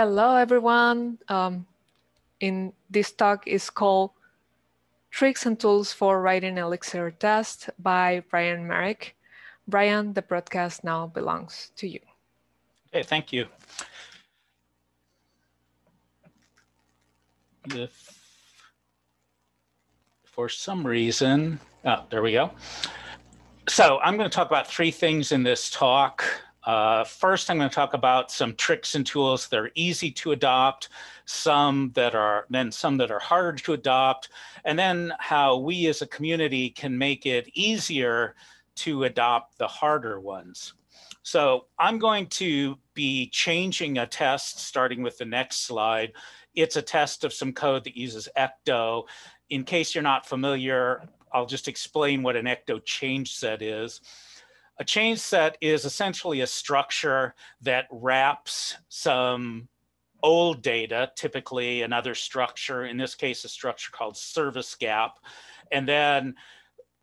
Hello, everyone. Um, in this talk is called Tricks and Tools for Writing Elixir Test by Brian Marick. Brian, the broadcast now belongs to you. Okay, thank you. If for some reason, oh, there we go. So I'm going to talk about three things in this talk. Uh, first, I'm going to talk about some tricks and tools that are easy to adopt, some that are then some that are harder to adopt, and then how we as a community can make it easier to adopt the harder ones. So I'm going to be changing a test starting with the next slide. It's a test of some code that uses Ecto. In case you're not familiar, I'll just explain what an Ecto change set is. A change set is essentially a structure that wraps some old data, typically another structure, in this case, a structure called service gap. And then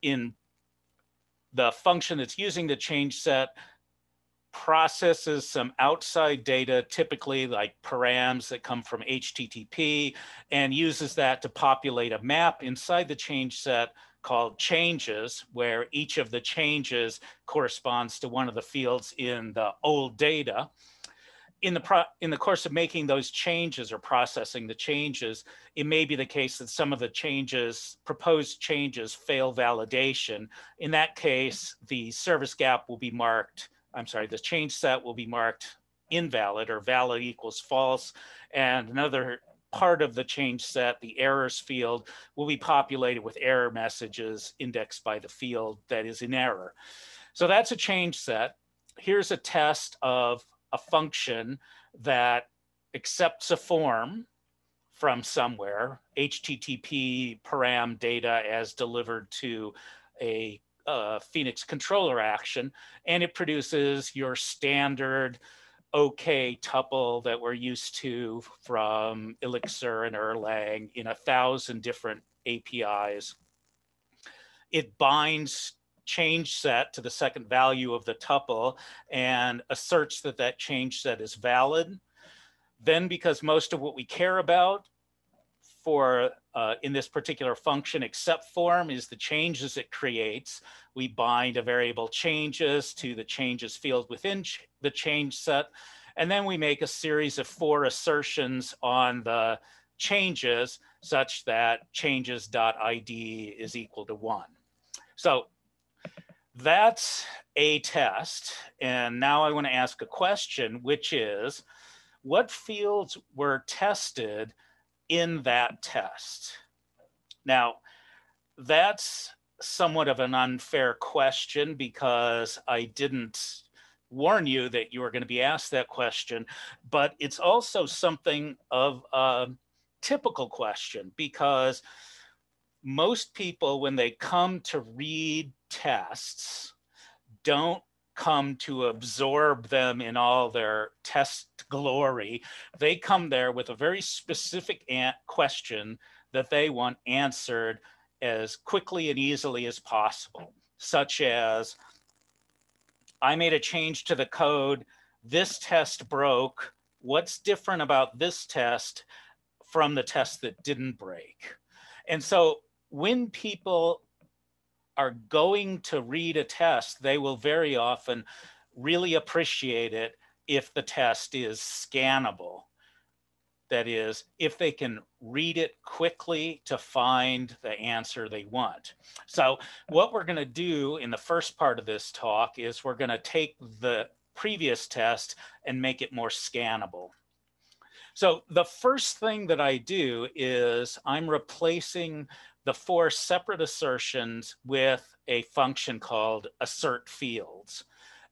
in the function that's using the change set processes some outside data, typically like params that come from HTTP, and uses that to populate a map inside the change set called changes, where each of the changes corresponds to one of the fields in the old data. In the, in the course of making those changes or processing the changes, it may be the case that some of the changes, proposed changes fail validation. In that case, the service gap will be marked I'm sorry, the change set will be marked invalid or valid equals false. And another part of the change set, the errors field, will be populated with error messages indexed by the field that is in error. So that's a change set. Here's a test of a function that accepts a form from somewhere, HTTP param data as delivered to a uh, Phoenix controller action, and it produces your standard OK tuple that we're used to from Elixir and Erlang in a thousand different APIs. It binds change set to the second value of the tuple and asserts that that change set is valid. Then because most of what we care about for uh, in this particular function except form is the changes it creates. We bind a variable changes to the changes field within ch the change set. And then we make a series of four assertions on the changes such that changes.id is equal to one. So that's a test. And now I want to ask a question, which is, what fields were tested in that test? Now, that's somewhat of an unfair question because I didn't warn you that you were going to be asked that question, but it's also something of a typical question because most people, when they come to read tests, don't come to absorb them in all their test glory. They come there with a very specific question that they want answered as quickly and easily as possible, such as, I made a change to the code, this test broke, what's different about this test from the test that didn't break? And so when people are going to read a test, they will very often really appreciate it if the test is scannable. That is, if they can read it quickly to find the answer they want. So what we're going to do in the first part of this talk is we're going to take the previous test and make it more scannable. So the first thing that I do is I'm replacing the four separate assertions with a function called assert fields.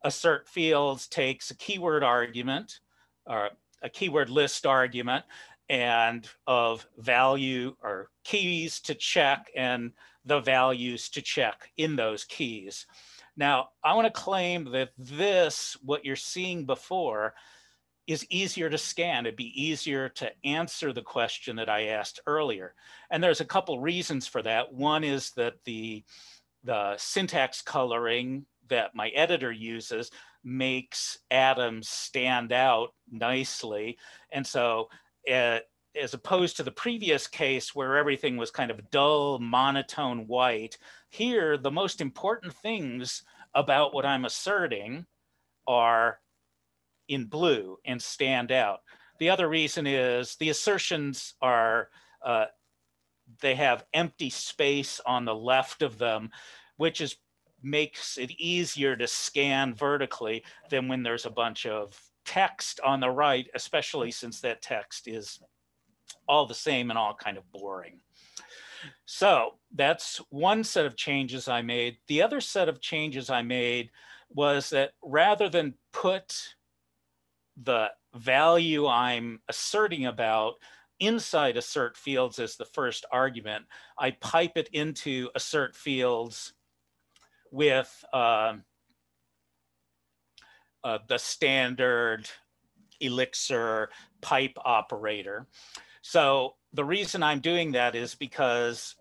Assert fields takes a keyword argument or a keyword list argument and of value or keys to check and the values to check in those keys. Now, I want to claim that this, what you're seeing before, is easier to scan. It'd be easier to answer the question that I asked earlier. And there's a couple reasons for that. One is that the, the syntax coloring that my editor uses makes atoms stand out nicely. And so uh, as opposed to the previous case where everything was kind of dull, monotone white, here the most important things about what I'm asserting are in blue and stand out. The other reason is the assertions are, uh, they have empty space on the left of them, which is makes it easier to scan vertically than when there's a bunch of text on the right, especially since that text is all the same and all kind of boring. So that's one set of changes I made. The other set of changes I made was that rather than put the value I'm asserting about inside assert fields as the first argument, I pipe it into assert fields with uh, uh, the standard Elixir pipe operator. So the reason I'm doing that is because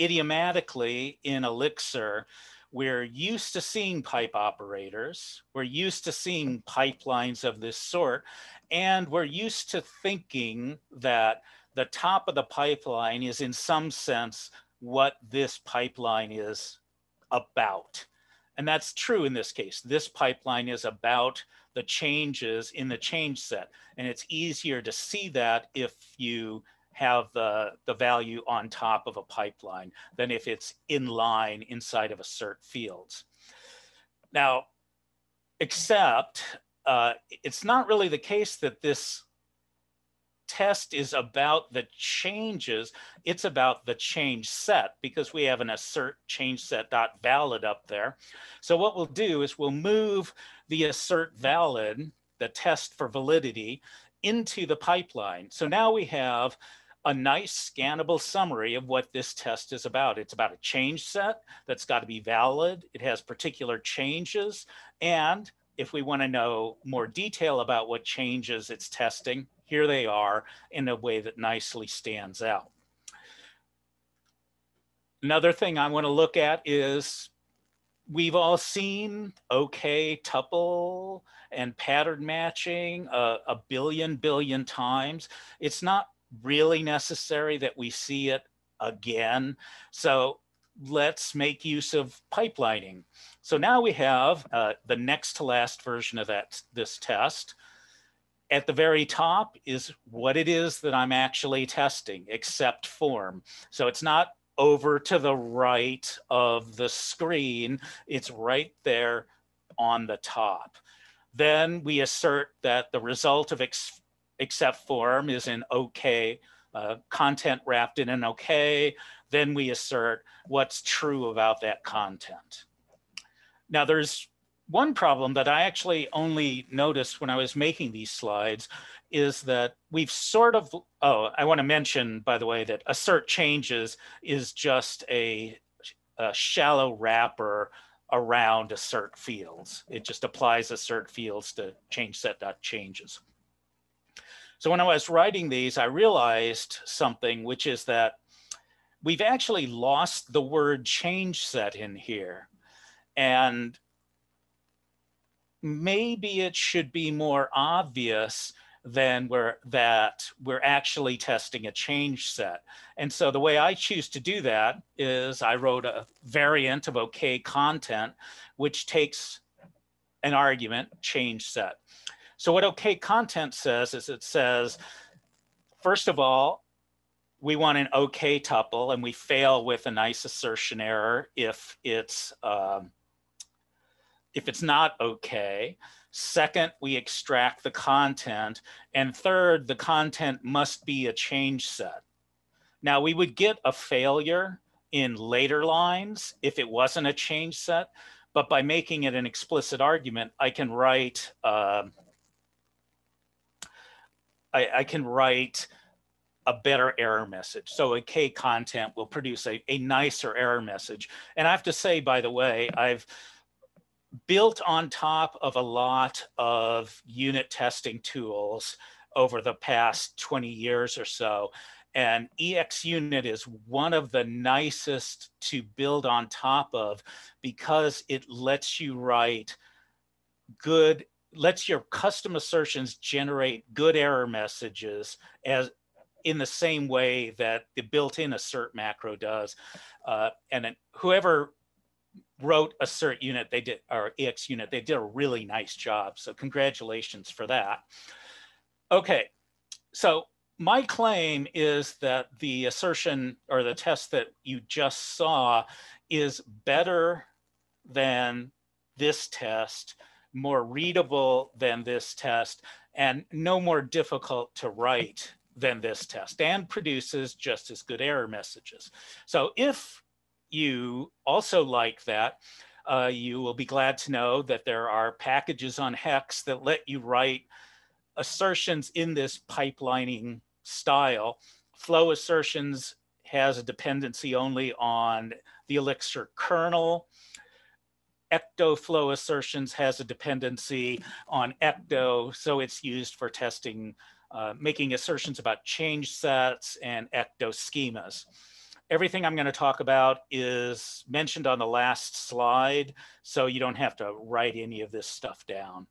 idiomatically in Elixir, we're used to seeing pipe operators, we're used to seeing pipelines of this sort, and we're used to thinking that the top of the pipeline is in some sense what this pipeline is about. And that's true in this case. This pipeline is about the changes in the change set. And it's easier to see that if you have the, the value on top of a pipeline than if it's in line inside of assert fields. Now, except uh, it's not really the case that this test is about the changes, it's about the change set because we have an assert change set dot valid up there. So what we'll do is we'll move the assert valid, the test for validity, into the pipeline. So now we have a nice scannable summary of what this test is about. It's about a change set that's got to be valid. It has particular changes. And if we want to know more detail about what changes it's testing, here they are in a way that nicely stands out. Another thing I want to look at is we've all seen OK tuple and pattern matching a, a billion billion times. It's not really necessary that we see it again. So let's make use of pipelining. So now we have uh, the next to last version of that this test. At the very top is what it is that I'm actually testing, except form. So it's not over to the right of the screen. It's right there on the top. Then we assert that the result of ex except form is in OK, uh, content wrapped in an OK. Then we assert what's true about that content. Now there's one problem that I actually only noticed when I was making these slides is that we've sort of, oh, I want to mention, by the way, that assert changes is just a, a shallow wrapper around assert fields. It just applies assert fields to change set dot changes. So when I was writing these, I realized something, which is that we've actually lost the word change set in here. And maybe it should be more obvious than we're, that we're actually testing a change set. And so the way I choose to do that is I wrote a variant of OK content, which takes an argument change set. So what OK content says is it says, first of all, we want an OK tuple and we fail with a nice assertion error if it's um, if it's not okay. Second, we extract the content. And third, the content must be a change set. Now we would get a failure in later lines if it wasn't a change set, but by making it an explicit argument, I can write, uh, I, I, can write a better error message. So OK content will produce a, a nicer error message. And I have to say, by the way, I've, built on top of a lot of unit testing tools over the past 20 years or so. And ExUnit is one of the nicest to build on top of because it lets you write good lets your custom assertions generate good error messages as in the same way that the built-in assert macro does. Uh, and then whoever wrote assert unit, they did, or ExUnit, they did a really nice job. So congratulations for that. Okay, so my claim is that the assertion or the test that you just saw is better than this test, more readable than this test, and no more difficult to write than this test and produces just as good error messages. So if you also like that, uh, you will be glad to know that there are packages on Hex that let you write assertions in this pipelining style. Flow assertions has a dependency only on the Elixir kernel. Ecto flow assertions has a dependency on Ecto, so it's used for testing, uh, making assertions about change sets and Ecto schemas. Everything I'm going to talk about is mentioned on the last slide, so you don't have to write any of this stuff down.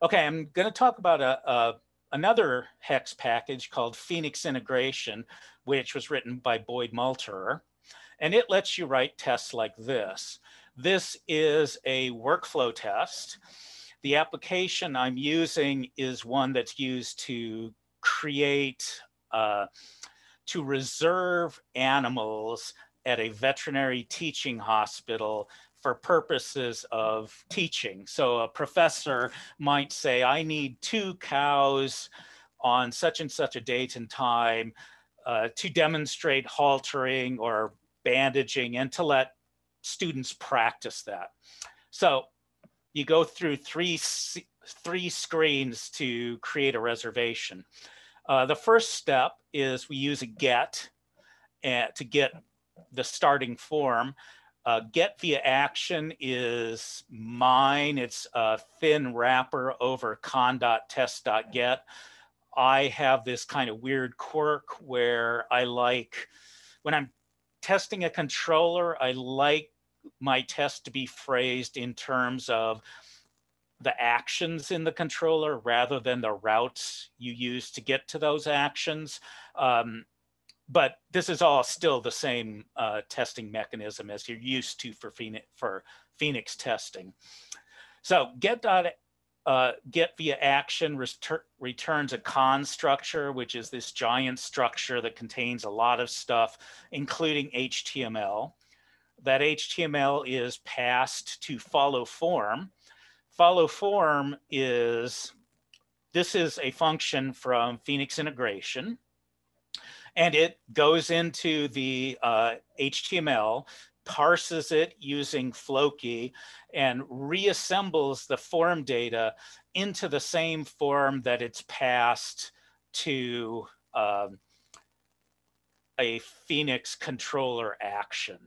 Okay, I'm going to talk about a, a another hex package called Phoenix Integration, which was written by Boyd Multerer. And it lets you write tests like this. This is a workflow test. The application I'm using is one that's used to create, uh, to reserve animals at a veterinary teaching hospital for purposes of teaching. So a professor might say, I need two cows on such and such a date and time uh, to demonstrate haltering or bandaging and to let students practice that. So you go through three, three screens to create a reservation. Uh, the first step is we use a get uh, to get the starting form. Uh, get via action is mine. It's a thin wrapper over con.test.get. I have this kind of weird quirk where I like, when I'm testing a controller, I like my test to be phrased in terms of the actions in the controller rather than the routes you use to get to those actions. Um, but this is all still the same uh, testing mechanism as you're used to for Phoenix, for Phoenix testing. So get uh, get via action retur returns a conn structure, which is this giant structure that contains a lot of stuff, including HTML. That HTML is passed to follow form. Follow form is, this is a function from Phoenix integration and it goes into the uh, HTML, parses it using Floki, and reassembles the form data into the same form that it's passed to um, a Phoenix controller action.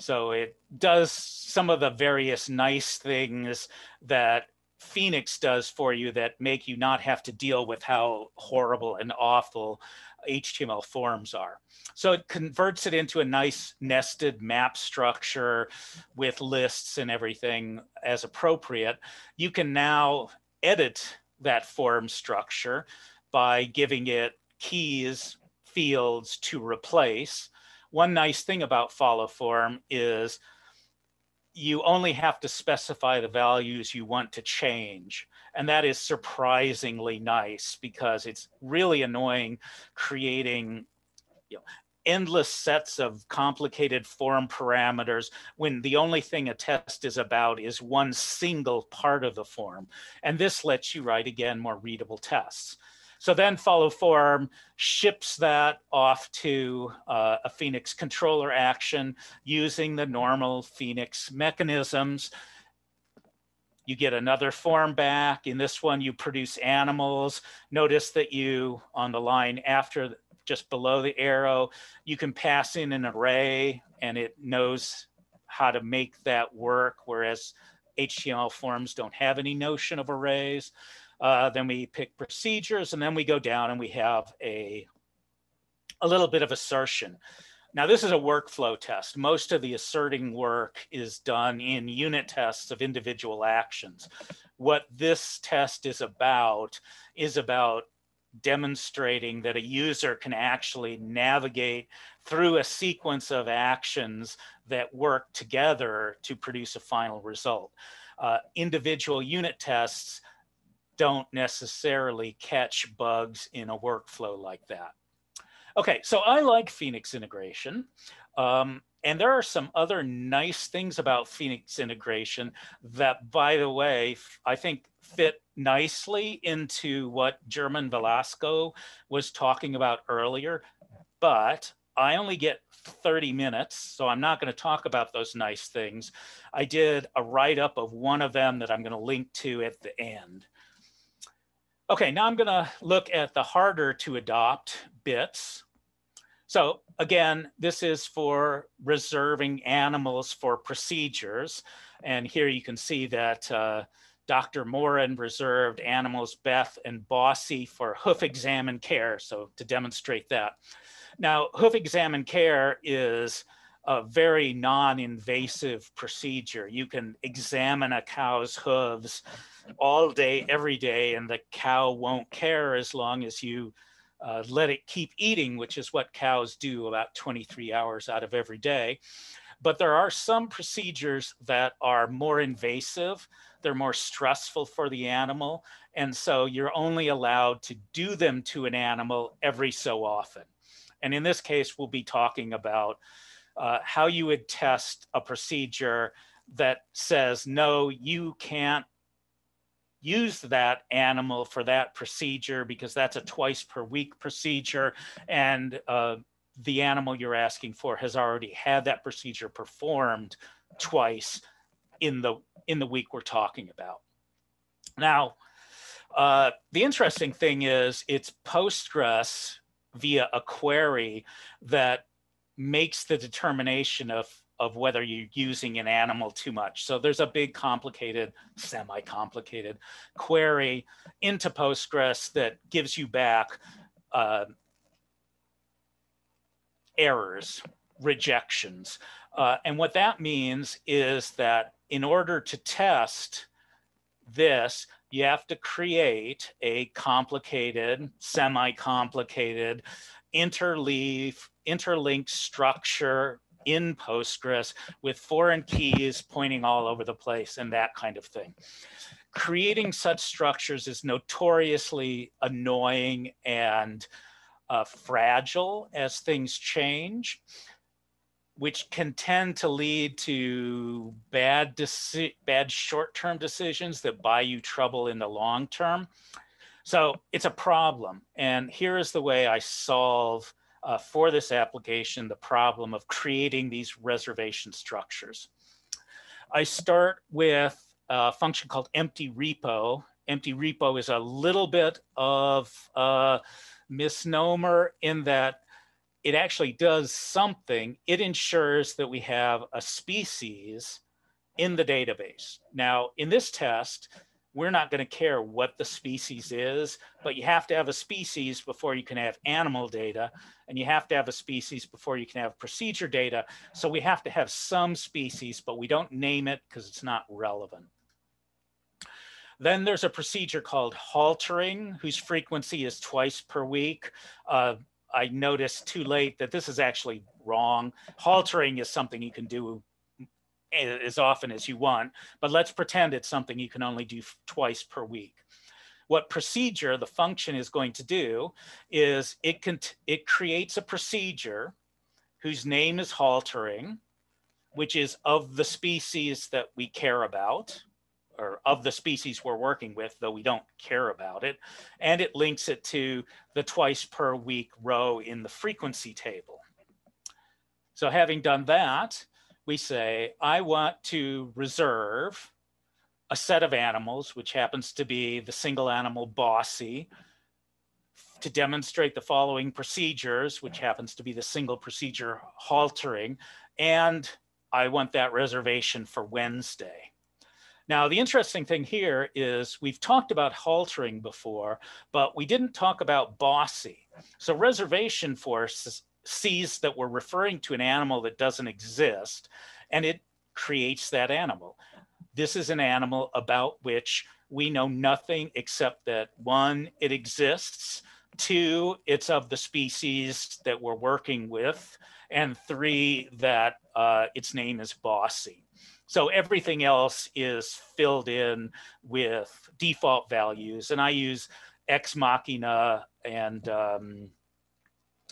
So it does some of the various nice things that Phoenix does for you that make you not have to deal with how horrible and awful HTML forms are. So it converts it into a nice nested map structure with lists and everything as appropriate. You can now edit that form structure by giving it keys, fields to replace. One nice thing about follow form is you only have to specify the values you want to change. And that is surprisingly nice because it's really annoying creating you know, endless sets of complicated form parameters when the only thing a test is about is one single part of the form. And this lets you write, again, more readable tests. So then follow form ships that off to uh, a Phoenix controller action using the normal Phoenix mechanisms. You get another form back. In this one, you produce animals. Notice that you, on the line after, just below the arrow, you can pass in an array and it knows how to make that work, whereas HTML forms don't have any notion of arrays. Uh, then we pick procedures and then we go down and we have a, a little bit of assertion. Now, this is a workflow test. Most of the asserting work is done in unit tests of individual actions. What this test is about is about demonstrating that a user can actually navigate through a sequence of actions that work together to produce a final result. Uh, individual unit tests don't necessarily catch bugs in a workflow like that. Okay, so I like Phoenix integration. Um, and there are some other nice things about Phoenix integration that, by the way, I think fit nicely into what German Velasco was talking about earlier. But I only get 30 minutes, so I'm not going to talk about those nice things. I did a write up of one of them that I'm going to link to at the end. Okay, now I'm going to look at the harder to adopt bits. So again, this is for reserving animals for procedures. And here you can see that uh, Dr. Morin reserved animals Beth and Bossy for hoof exam and care. So to demonstrate that. Now, hoof exam and care is a very non-invasive procedure. You can examine a cow's hooves all day, every day, and the cow won't care as long as you uh, let it keep eating, which is what cows do about 23 hours out of every day. But there are some procedures that are more invasive, they're more stressful for the animal. And so you're only allowed to do them to an animal every so often. And in this case, we'll be talking about uh, how you would test a procedure that says, no, you can't use that animal for that procedure because that's a twice per week procedure and uh, the animal you're asking for has already had that procedure performed twice in the in the week we're talking about. Now uh, the interesting thing is it's postgres via a query that makes the determination of of whether you're using an animal too much. So there's a big complicated, semi-complicated query into Postgres that gives you back uh, errors, rejections. Uh, and what that means is that in order to test this, you have to create a complicated, semi-complicated, interleave, interlinked structure in Postgres with foreign keys pointing all over the place and that kind of thing. Creating such structures is notoriously annoying and uh, fragile as things change, which can tend to lead to bad, bad short-term decisions that buy you trouble in the long term. So it's a problem. And here is the way I solve uh, for this application the problem of creating these reservation structures. I start with a function called empty repo. Empty repo is a little bit of a misnomer in that it actually does something. It ensures that we have a species in the database. Now, in this test, we're not going to care what the species is, but you have to have a species before you can have animal data, and you have to have a species before you can have procedure data. So we have to have some species, but we don't name it because it's not relevant. Then there's a procedure called haltering, whose frequency is twice per week. Uh, I noticed too late that this is actually wrong. Haltering is something you can do as often as you want, but let's pretend it's something you can only do twice per week. What procedure the function is going to do is it can it creates a procedure whose name is haltering, which is of the species that we care about, or of the species we're working with, though we don't care about it. And it links it to the twice per week row in the frequency table. So having done that, we say, I want to reserve a set of animals, which happens to be the single animal bossy, to demonstrate the following procedures, which happens to be the single procedure haltering, and I want that reservation for Wednesday. Now, the interesting thing here is we've talked about haltering before, but we didn't talk about bossy. So reservation for sees that we're referring to an animal that doesn't exist and it creates that animal. This is an animal about which we know nothing except that one, it exists, two, it's of the species that we're working with, and three, that uh, its name is Bossy. So everything else is filled in with default values, and I use ExMachina and um,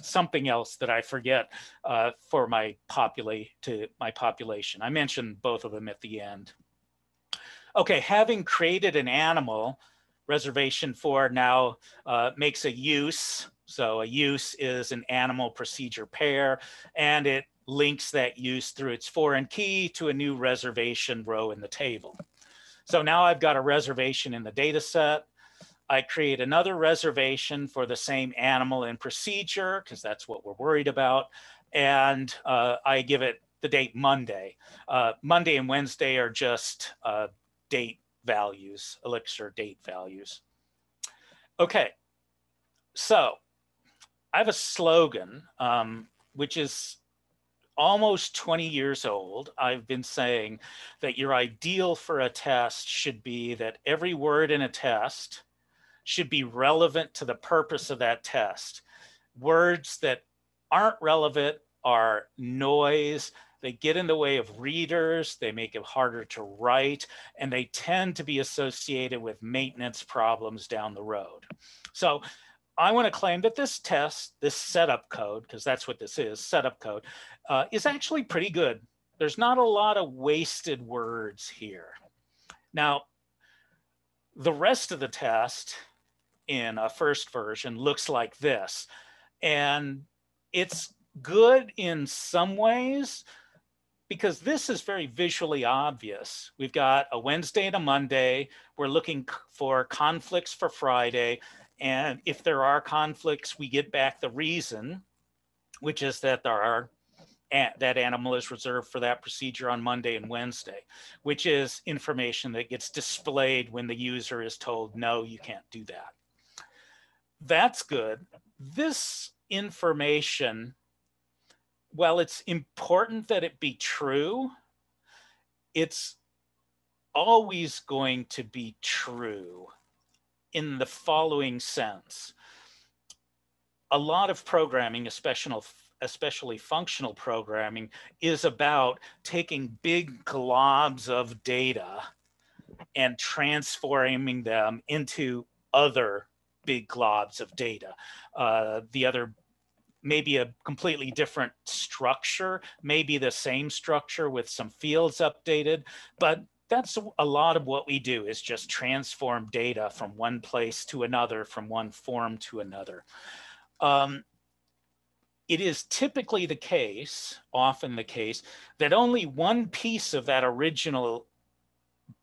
something else that I forget uh, for my populate to my population. I mentioned both of them at the end. Okay, having created an animal, reservation for now uh, makes a use. So a use is an animal procedure pair, and it links that use through its foreign key to a new reservation row in the table. So now I've got a reservation in the data set. I create another reservation for the same animal and procedure, because that's what we're worried about. And uh, I give it the date Monday. Uh, Monday and Wednesday are just uh, date values, Elixir date values. Okay, so I have a slogan, um, which is almost 20 years old, I've been saying that your ideal for a test should be that every word in a test should be relevant to the purpose of that test. Words that aren't relevant are noise. They get in the way of readers, they make it harder to write, and they tend to be associated with maintenance problems down the road. So I want to claim that this test, this setup code, because that's what this is, setup code, uh, is actually pretty good. There's not a lot of wasted words here. Now, the rest of the test in a first version looks like this. And it's good in some ways because this is very visually obvious. We've got a Wednesday and a Monday. We're looking for conflicts for Friday. And if there are conflicts, we get back the reason, which is that there are that animal is reserved for that procedure on Monday and Wednesday, which is information that gets displayed when the user is told, no, you can't do that. That's good. This information, while it's important that it be true, it's always going to be true in the following sense. A lot of programming, especially, especially functional programming, is about taking big globs of data and transforming them into other big globs of data. Uh, the other maybe a completely different structure, maybe the same structure with some fields updated, but that's a lot of what we do is just transform data from one place to another, from one form to another. Um, it is typically the case, often the case, that only one piece of that original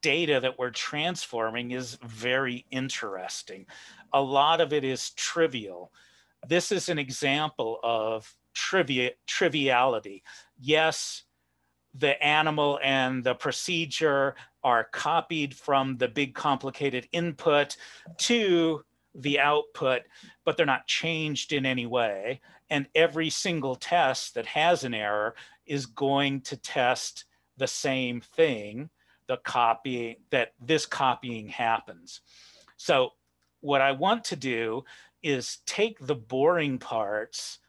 data that we're transforming is very interesting. A lot of it is trivial. This is an example of trivia, triviality. Yes, the animal and the procedure are copied from the big complicated input to the output, but they're not changed in any way. And every single test that has an error is going to test the same thing, the copying that this copying happens. So what I want to do is take the boring parts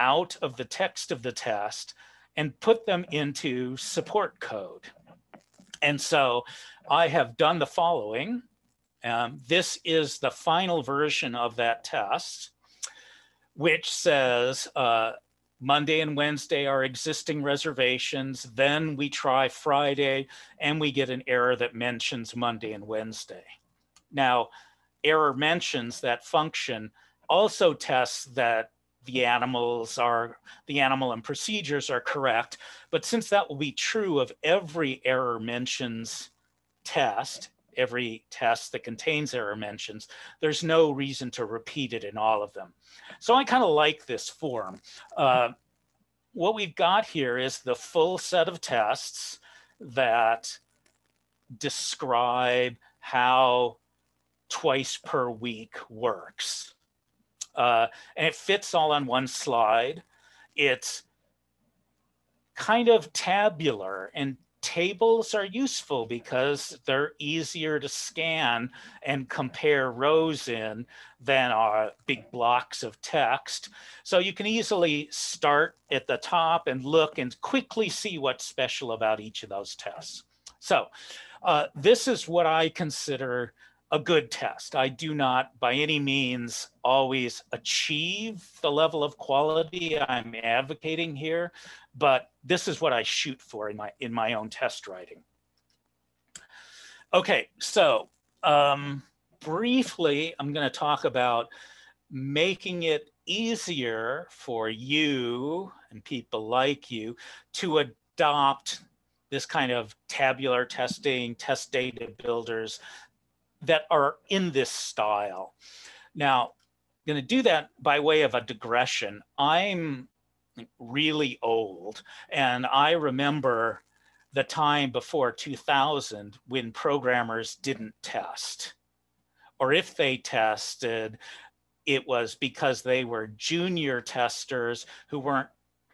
out of the text of the test and put them into support code. And so I have done the following. Um, this is the final version of that test, which says uh, Monday and Wednesday are existing reservations. Then we try Friday and we get an error that mentions Monday and Wednesday. Now, error mentions that function also tests that the animals are the animal and procedures are correct. But since that will be true of every error mentions test, every test that contains error mentions, there's no reason to repeat it in all of them. So I kind of like this form. Uh, what we've got here is the full set of tests that describe how twice per week works. Uh, and it fits all on one slide. It's kind of tabular and tables are useful because they're easier to scan and compare rows in than our big blocks of text. So you can easily start at the top and look and quickly see what's special about each of those tests. So uh, this is what I consider a good test. I do not by any means always achieve the level of quality I'm advocating here, but this is what I shoot for in my in my own test writing. Okay, so um, briefly, I'm going to talk about making it easier for you and people like you to adopt this kind of tabular testing, test data builders that are in this style. Now, I'm going to do that by way of a digression. I'm really old, and I remember the time before 2000 when programmers didn't test. Or if they tested, it was because they were junior testers who weren't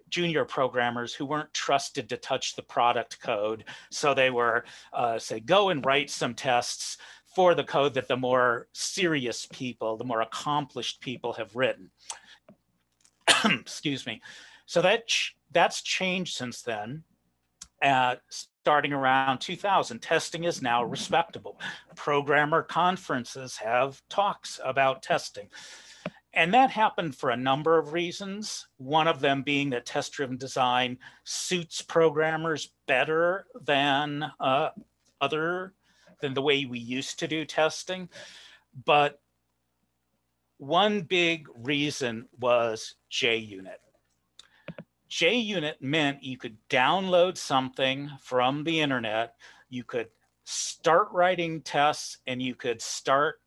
junior programmers who weren't trusted to touch the product code. So they were, uh, say, go and write some tests for the code that the more serious people, the more accomplished people have written. Excuse me. So that ch that's changed since then. Uh, starting around 2000, testing is now respectable. Programmer conferences have talks about testing. And that happened for a number of reasons. One of them being that test driven design suits programmers better than uh, other than the way we used to do testing. But one big reason was JUnit. JUnit meant you could download something from the internet, you could start writing tests, and you could start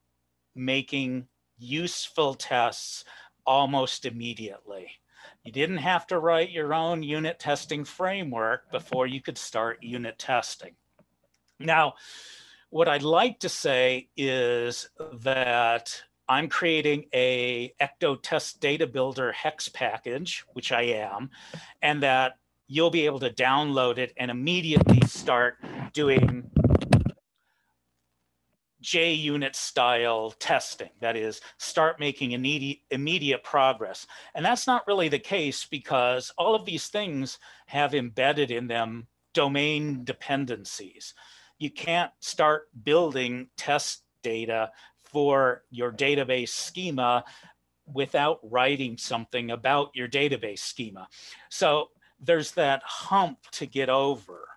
making useful tests almost immediately. You didn't have to write your own unit testing framework before you could start unit testing. Now, what I'd like to say is that I'm creating a Ecto test data builder hex package, which I am, and that you'll be able to download it and immediately start doing JUnit style testing. That is, start making immediate, immediate progress. And that's not really the case because all of these things have embedded in them domain dependencies you can't start building test data for your database schema without writing something about your database schema. So there's that hump to get over.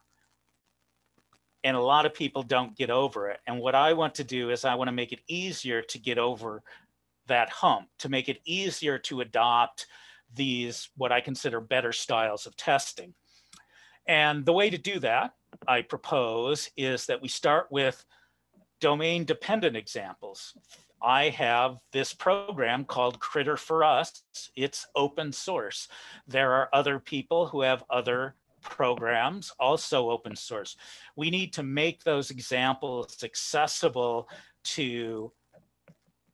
And a lot of people don't get over it. And what I want to do is I want to make it easier to get over that hump, to make it easier to adopt these, what I consider better styles of testing. And the way to do that I propose is that we start with domain dependent examples. I have this program called Critter4Us. It's open source. There are other people who have other programs, also open source. We need to make those examples accessible to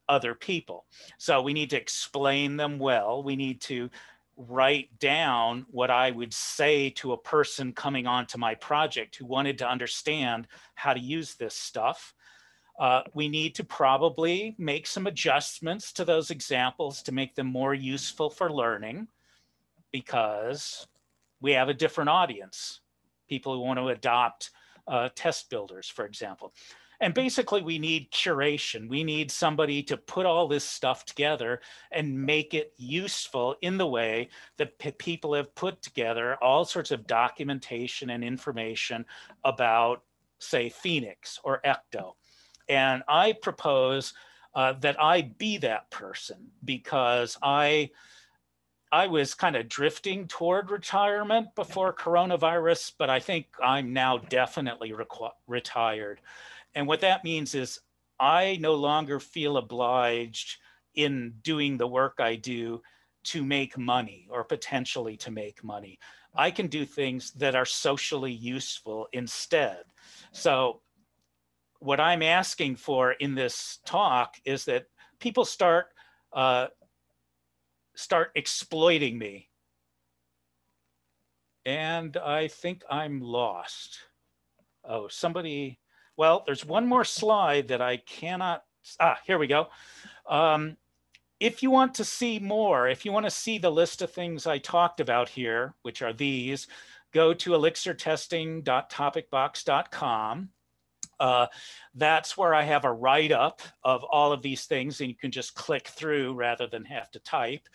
other people. So we need to explain them well. We need to write down what I would say to a person coming onto my project who wanted to understand how to use this stuff. Uh, we need to probably make some adjustments to those examples to make them more useful for learning because we have a different audience. People who want to adopt uh, test builders, for example. And basically, we need curation. We need somebody to put all this stuff together and make it useful in the way that people have put together all sorts of documentation and information about, say, Phoenix or Ecto. And I propose uh, that I be that person because I. I was kind of drifting toward retirement before coronavirus, but I think I'm now definitely retired. And what that means is I no longer feel obliged in doing the work I do to make money or potentially to make money. I can do things that are socially useful instead. So, what I'm asking for in this talk is that people start uh, start exploiting me and I think I'm lost. Oh, somebody, well, there's one more slide that I cannot, ah, here we go. Um, if you want to see more, if you want to see the list of things I talked about here, which are these, go to elixirtesting.topicbox.com. Uh, that's where I have a write-up of all of these things and you can just click through rather than have to type.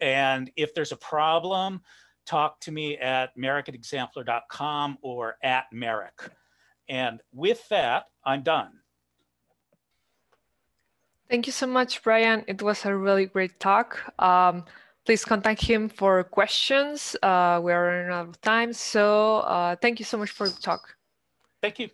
And if there's a problem, talk to me at marick at exampler.com or at marick. And with that, I'm done. Thank you so much, Brian. It was a really great talk. Um, please contact him for questions. Uh, we are running out of time. So uh, thank you so much for the talk. Thank you.